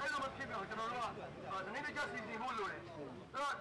အဲ့လိုမဖြစ်ဘူးကျွန်တော်တို့ကဒီနေ့တစ်ချက်စီစဉ်ဖို့လိုတယ်အဲ့တော့